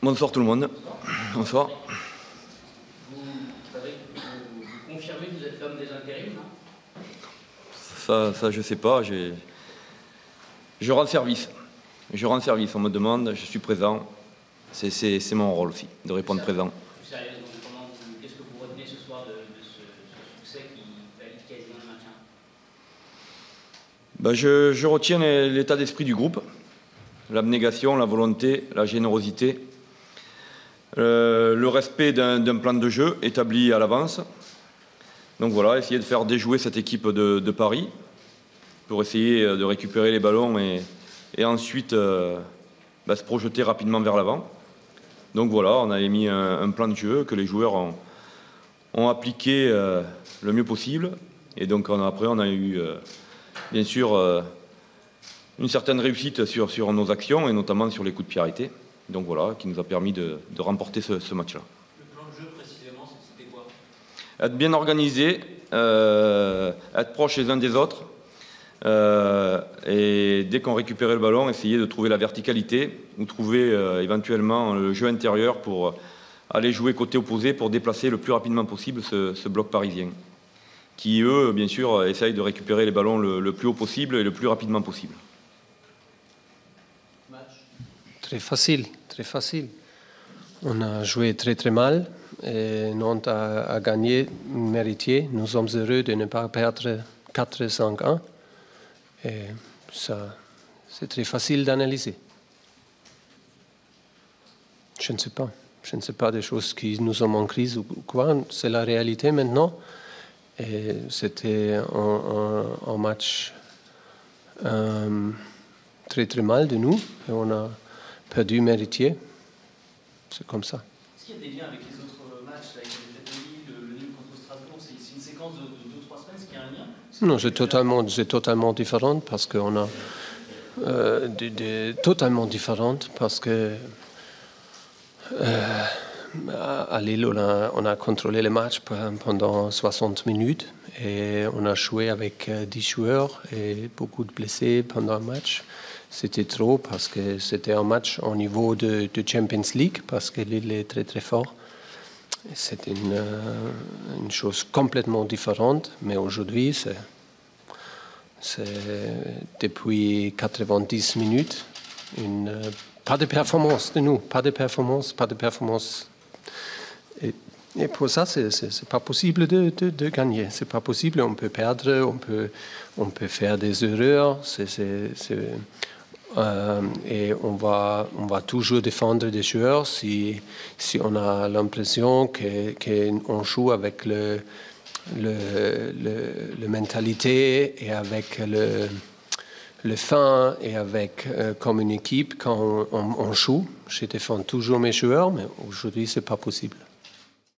Bonsoir tout le monde. Bonsoir. Vous, savez, vous, vous confirmez que vous êtes l'homme des intérims, non? Ça, ça je sais pas. Je rends service. Je rends service. On me demande, je suis présent. C'est- mon rôle aussi, de répondre présent. Qu'est-ce que vous retenez ce soir de, ce, succès qui valide quasiment le maintien je, retiens l'état d'esprit du groupe, l'abnégation, la volonté, la générosité, euh, le respect d'un plan de jeu établi à l'avance. Donc voilà, essayer de faire déjouer cette équipe de, Paris pour essayer euh, de récupérer les ballons et, ensuite euh, ben, se projeter rapidement vers l'avant. Donc voilà, on a émis un, plan de jeu que les joueurs ont, appliqué le mieux possible. Et donc après, on a eu bien sûr une certaine réussite sur, nos actions et notamment sur les coups de pied. Donc voilà, qui nous a permis de, de remporter ce, ce match-là. Le plan de jeu précisément, c'était quoi? Être bien organisé, euh, être proche les uns des autres, euh, et dès qu'on récupérait le ballon, essayer de trouver la verticalité ou trouver euh, éventuellement le jeu intérieur pour aller jouer côté opposé pour déplacer le plus rapidement possible ce, ce bloc parisien. Qui, eux, bien sûr, essayent de récupérer les ballons le, le plus haut possible et le plus rapidement possible. Match Très facile, très facile. On a joué très très mal et Nantes a, a gagné mérité. Nous sommes heureux de ne pas perdre 4-5-1 et ça, c'est très facile d'analyser. Je ne sais pas. Je ne sais pas des choses qui nous sommes en crise ou quoi. C'est la réalité maintenant. C'était un match euh, très très mal de nous et on a perdu méritier. C'est comme ça. Est-ce qu'il y a des liens avec les autres matchs, là, avec Lille, le, le nul contre Strasbourg C'est une séquence de 2-3 semaines, est-ce qu'il y a un lien? Non, c'est totalement, totalement différent parce qu'on a euh, totalement différente parce que euh, à Lille, on a, on a contrôlé le match pe- pendant 60 minutes et on a joué avec euh, 10 joueurs et beaucoup de blessés pendant le match. C'était trop parce que c'était un match au niveau de, de Champions League parce que Lille est très très fort. C'est une, euh, une chose complètement différente, mais aujourd'hui, c'est, depuis 90 minutes, une, euh, pas de performance de nous, pas de performance, pas de performance. Et, et pour ça, c'est, c'est pas possible de, de, gagner. C'est pas possible, on peut perdre, on peut, on peut faire des erreurs. C'est, c'est- euh, et on va, on va toujours défendre des joueurs si, si on a l'impression que- qu'on joue avec le, le, le, le mentalité et avec le, le fin et avec euh, comme une équipe quand on, on- joue. Je défends toujours mes joueurs, mais aujourd'hui, c'est pas possible.